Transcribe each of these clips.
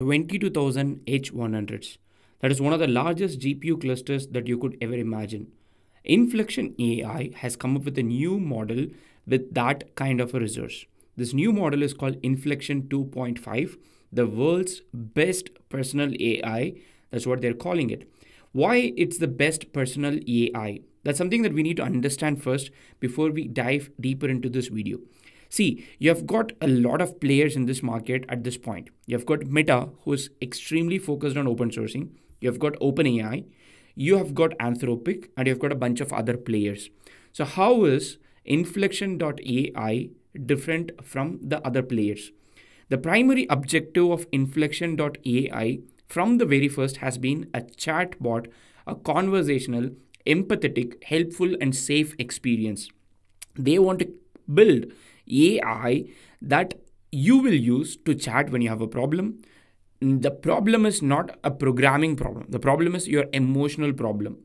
22,000 H100s. That is one of the largest GPU clusters that you could ever imagine. Inflection AI has come up with a new model with that kind of a resource. This new model is called Inflection 2.5, the world's best personal AI. That's what they're calling it. Why it's the best personal AI? That's something that we need to understand first before we dive deeper into this video. See, you have got a lot of players in this market at this point. You have got Meta, who's extremely focused on open sourcing. You have got OpenAI. You have got Anthropic, and you have got a bunch of other players. So, how is Inflection.ai different from the other players? The primary objective of Inflection.ai from the very first has been a chatbot, a conversational, empathetic, helpful, and safe experience. They want to build AI that you will use to chat when you have a problem. The problem is not a programming problem, the problem is your emotional problem.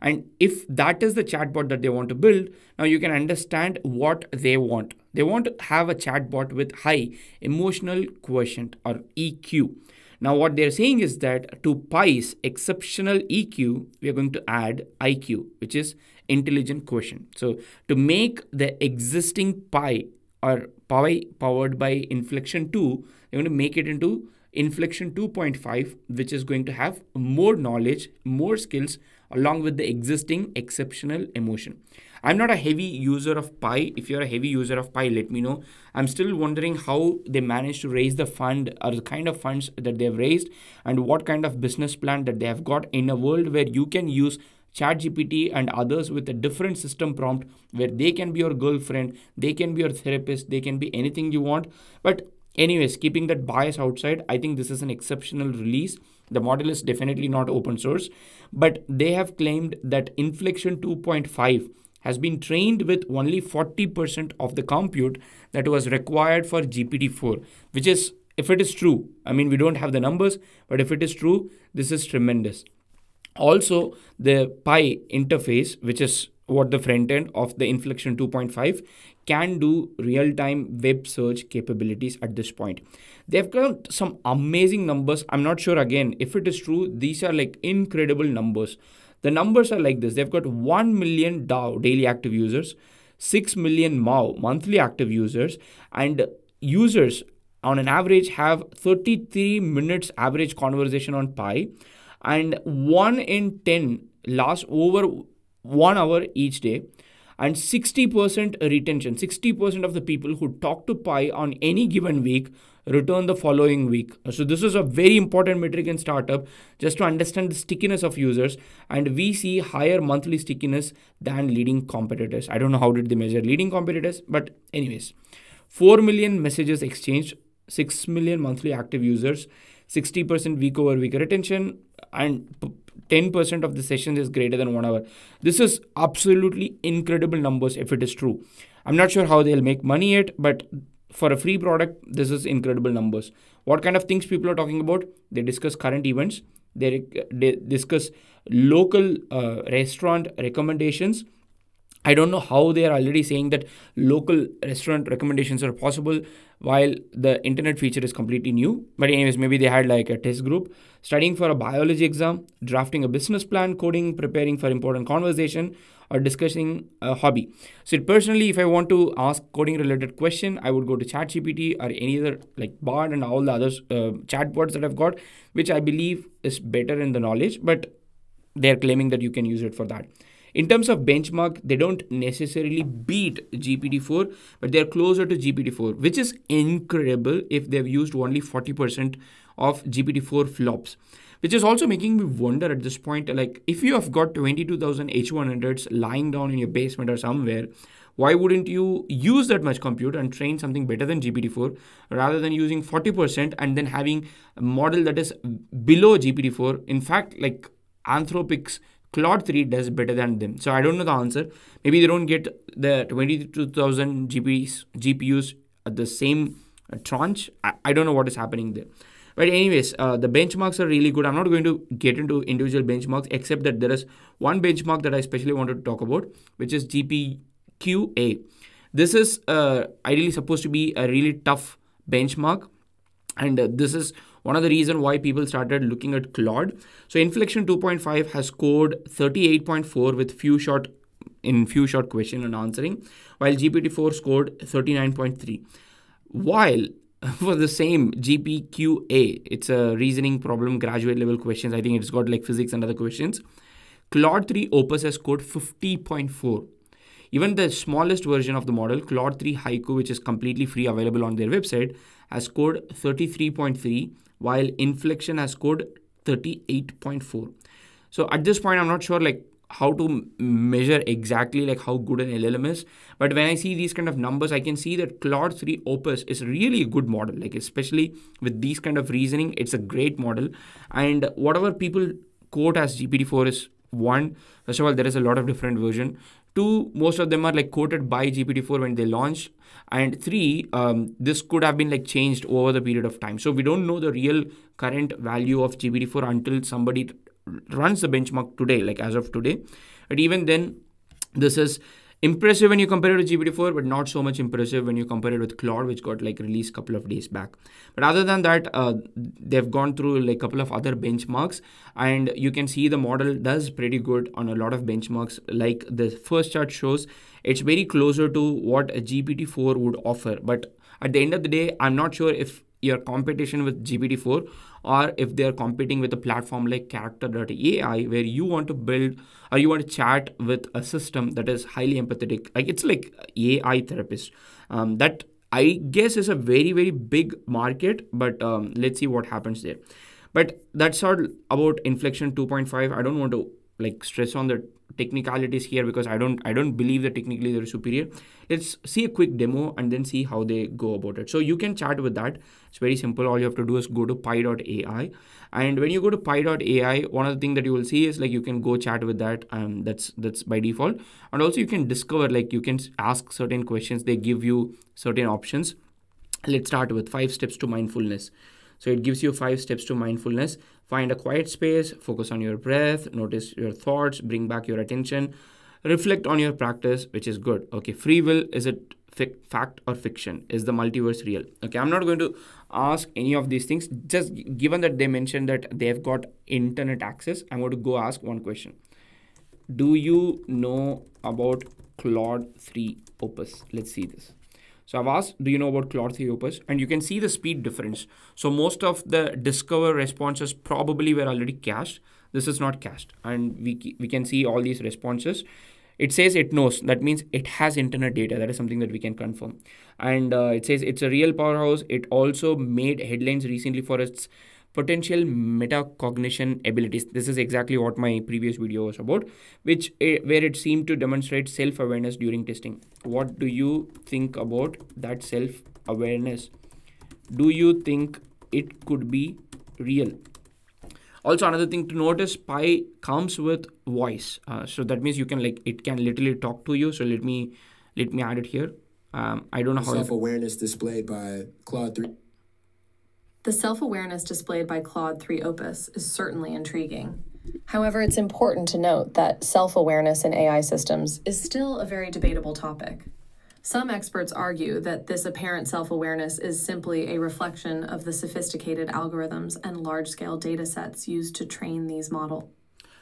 And if that is the chatbot that they want to build, now you can understand what they want. They want to have a chatbot with high emotional quotient or EQ. Now, what they're saying is that to Pi's exceptional EQ, we are going to add IQ, which is intelligent quotient. So, to make the existing Pi or Pi powered by Inflection 2, they're going to make it into Inflection 2.5, which is going to have more knowledge, more skills, along with the existing exceptional emotion. I'm not a heavy user of Pi. If you're a heavy user of Pi, let me know. I'm still wondering how they managed to raise the fund or the kind of funds that they've raised and what kind of business plan that they have got in a world where you can use ChatGPT and others with a different system prompt where they can be your girlfriend, they can be your therapist, they can be anything you want. But, anyways, keeping that bias outside, I think this is an exceptional release. The model is definitely not open source, but they have claimed that Inflection 2.5 has been trained with only 40% of the compute that was required for GPT 4, which is, if it is true, I mean, we don't have the numbers, but if it is true, this is tremendous. Also, the Pi interface, which is what the front end of the Inflection 2.5 can do real time web search capabilities at this point. They've got some amazing numbers. I'm not sure again if it is true, these are like incredible numbers. The numbers are like this they've got 1 million DAU daily active users, 6 million MAU monthly active users, and users on an average have 33 minutes average conversation on Pi and 1 in 10 lasts over 1 hour each day and 60% retention. 60% of the people who talk to pi on any given week return the following week. So this is a very important metric in startup just to understand the stickiness of users and we see higher monthly stickiness than leading competitors. I don't know how did they measure leading competitors but anyways. 4 million messages exchanged 6 million monthly active users 60% week over week retention and 10% of the sessions is greater than one hour. This is absolutely incredible numbers if it is true. I'm not sure how they'll make money yet, but for a free product, this is incredible numbers. What kind of things people are talking about? They discuss current events, they, they discuss local uh, restaurant recommendations I don't know how they are already saying that local restaurant recommendations are possible while the internet feature is completely new. But, anyways, maybe they had like a test group studying for a biology exam, drafting a business plan, coding, preparing for important conversation, or discussing a hobby. So, personally, if I want to ask coding related question, I would go to ChatGPT or any other like Bard and all the other uh, chatbots that I've got, which I believe is better in the knowledge, but they're claiming that you can use it for that. In terms of benchmark, they don't necessarily beat GPT-4, but they're closer to GPT-4, which is incredible if they've used only 40% of GPT-4 flops. Which is also making me wonder at this point, like if you have got 22,000 H100s lying down in your basement or somewhere, why wouldn't you use that much compute and train something better than GPT-4 rather than using 40% and then having a model that is below GPT-4? In fact, like Anthropic's Claude 3 does better than them. So I don't know the answer. Maybe they don't get the 22,000 GPUs, GPUs at the same uh, tranche. I, I, don't know what is happening there. But anyways, uh, the benchmarks are really good. I'm not going to get into individual benchmarks except that there is one benchmark that I especially wanted to talk about, which is GPQA. This is uh, ideally supposed to be a really tough benchmark, and uh, this is one of the reason why people started looking at Claude. So Inflection 2.5 has scored 38.4 with few shot in few shot question and answering, while GPT-4 scored 39.3. While for the same GPQA, it's a reasoning problem graduate level questions. I think it's got like physics and other questions. Claude 3 Opus has scored 50.4. Even the smallest version of the model, Claude 3 Haiku, which is completely free available on their website, has scored 33.3, while Inflection has scored 38.4. So at this point, I'm not sure like how to measure exactly like how good an LLM is. But when I see these kind of numbers, I can see that Claude 3 Opus is really a good model. Like especially with these kind of reasoning, it's a great model. And whatever people quote as GPT-4 is one, first of all, there is a lot of different version. Two, most of them are like quoted by GPT-4 when they launched. And three, um, this could have been like changed over the period of time. So we don't know the real current value of GPT-4 until somebody runs the benchmark today, like as of today. But even then, this is impressive when you compare it to GPT-4, but not so much impressive when you compare it with Claude, which got like released a couple of days back. But other than that, uh, they've gone through like a couple of other benchmarks, and you can see the model does pretty good on a lot of benchmarks. Like the first chart shows, it's very closer to what a GPT-4 would offer. But at the end of the day, I'm not sure if your competition with GPT-4 or if they're competing with a platform like character.ai where you want to build or you want to chat with a system that is highly empathetic like it's like ai therapist. Um, that i guess is a very very big market but um, let's see what happens there. But that's all about inflection 2.5 i don't want to like stress on the technicalities here because I don't I don't believe that technically they're superior. Let's see a quick demo and then see how they go about it. So you can chat with that. It's very simple. All you have to do is go to pi.ai. And when you go to pi.ai, one of the things that you will see is like you can go chat with that. Um, that's that's by default. And also you can discover like you can ask certain questions. They give you certain options. Let's start with five steps to mindfulness. So it gives you five steps to mindfulness. Find a quiet space, focus on your breath, notice your thoughts, bring back your attention, reflect on your practice, which is good. Okay, free will is it fact or fiction? Is the multiverse real? Okay, I'm not going to ask any of these things. Just given that they mentioned that they've got internet access, I'm going to go ask one question. Do you know about Claude 3 Opus? Let's see this. So I've asked, do you know about Claude 3 Opus? And you can see the speed difference. So most of the discover responses probably were already cached. This is not cached. And we, we can see all these responses. It says it knows. That means it has internet data. That is something that we can confirm. And uh, it says it's a real powerhouse. It also made headlines recently for its potential metacognition abilities. This is exactly what my previous video was about, which uh, where it seemed to demonstrate self-awareness during testing. What do you think about that self-awareness? Do you think it could be real? Also, another thing to notice, Pi comes with voice, uh, so that means you can like it can literally talk to you. So let me let me add it here. Um, I don't know how self-awareness displayed by Claude three. The self awareness displayed by Claude 3 Opus is certainly intriguing. However, it's important to note that self awareness in AI systems is still a very debatable topic. Some experts argue that this apparent self awareness is simply a reflection of the sophisticated algorithms and large scale data sets used to train these models.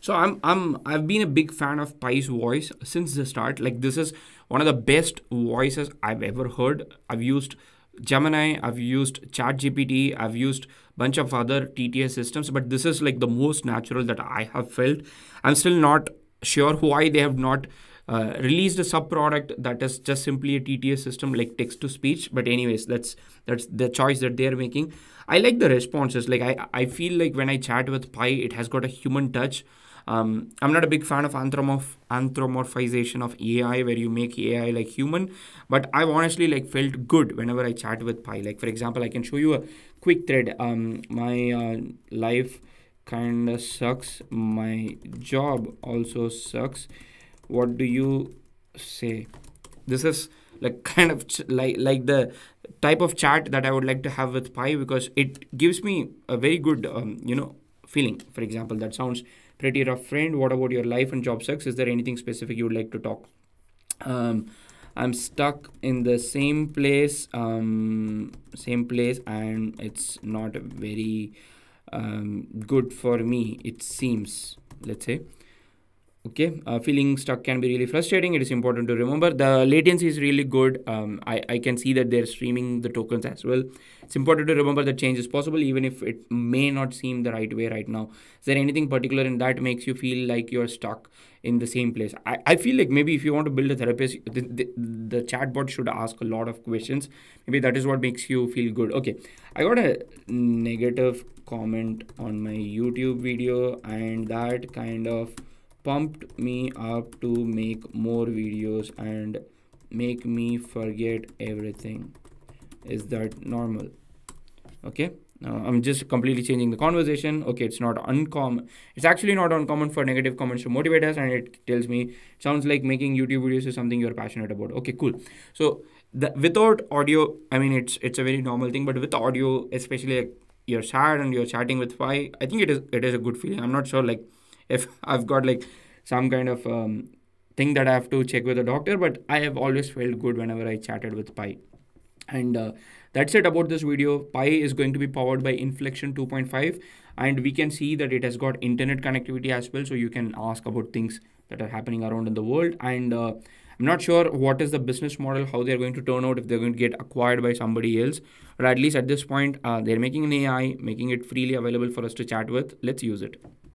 So I'm I'm I've been a big fan of Pi's voice since the start. Like this is one of the best voices I've ever heard. I've used Gemini, I've used ChatGPT, I've used bunch of other TTS systems, but this is like the most natural that I have felt. I'm still not sure why they have not uh, released a sub product that is just simply a TTS system like text to speech. But anyways, that's that's the choice that they're making. I like the responses. Like I I feel like when I chat with Pi, it has got a human touch. Um, I'm not a big fan of anthropomorph- anthropomorphization of AI where you make AI like human, but I've honestly like felt good whenever I chat with Pi. Like for example, I can show you a quick thread. Um, my uh, life kind of sucks. My job also sucks. What do you say? This is like kind of like like the type of chat that I would like to have with Pi because it gives me a very good um, you know feeling. For example, that sounds pretty rough friend. What about your life and job sucks is there anything specific you would like to talk? Um, I'm stuck in the same place, um, same place, and it's not very um, good for me. It seems, let's say okay uh, feeling stuck can be really frustrating. It is important to remember the latency is really good. Um, I, I can see that they're streaming the tokens as well. It's important to remember that change is possible even if it may not seem the right way right now. Is there anything particular in that makes you feel like you're stuck in the same place? I, I feel like maybe if you want to build a therapist the, the, the chatbot should ask a lot of questions. Maybe that is what makes you feel good. Okay i got a negative comment on my youtube video and that kind of pumped me up to make more videos and make me forget everything. Is that normal? Okay. Now i'm just completely changing the conversation. Okay it's not uncommon. It's actually not uncommon for negative comments to motivate us and it tells me sounds like making youtube videos is something you're passionate about. Okay cool. So the, without audio i mean it's it's a very normal thing but with audio especially like you're sad and you're chatting with why i think it is it is a good feeling. I'm not sure like if I've got like some kind of um, thing that I have to check with a doctor, but I have always felt good whenever I chatted with Pi. And uh, that's it about this video. Pi is going to be powered by Inflection 2.5, and we can see that it has got internet connectivity as well. So you can ask about things that are happening around in the world. And uh, I'm not sure what is the business model, how they're going to turn out if they're going to get acquired by somebody else. But at least at this point, uh, they're making an AI, making it freely available for us to chat with. Let's use it.